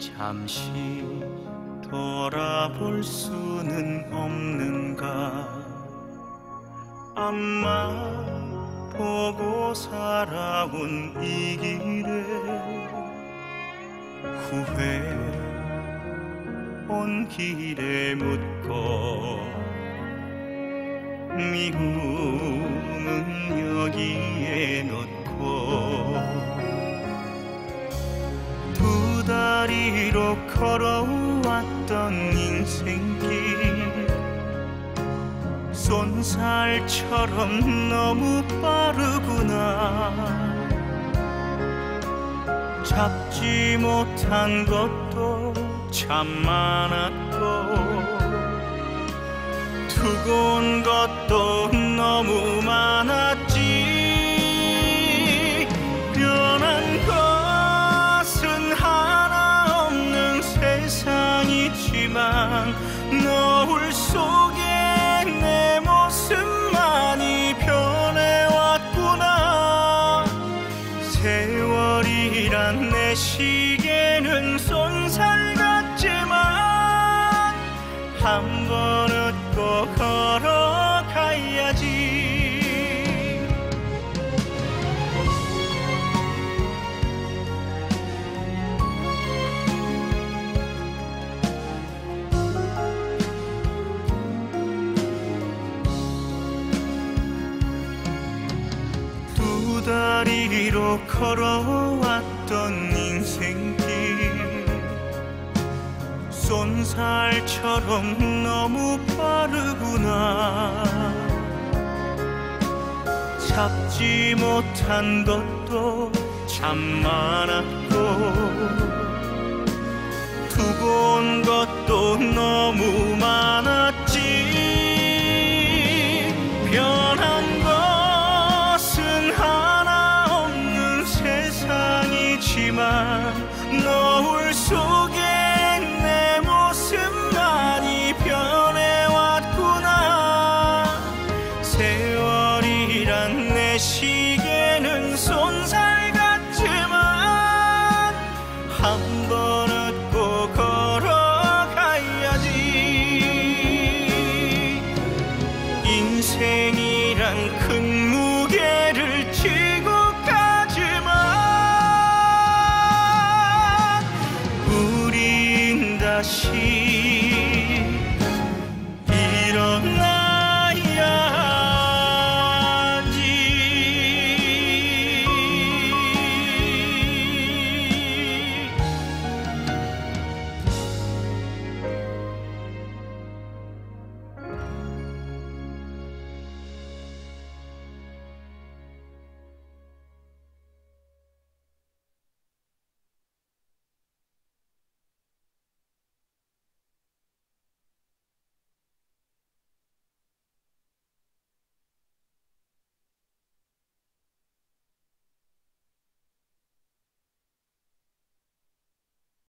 잠시 돌아볼 수는 없는가? 앞만 보고 살아온 이 길에 후회 온 길에 묻고 미움은 여기에 놓고 다리로 걸어왔던 인생길. 쏜살처럼 너무 빠르구나. 잡지 못한 것도 참 많았고 두고 온 것도 너무 많았 내 시계는 같지만 한 번 웃고 걸어가야지. 두 다리로 걸어왔던 살처럼 너무 빠르구나. 잡지 못한 것도 참 많았고 두고 온 것도 너무 see.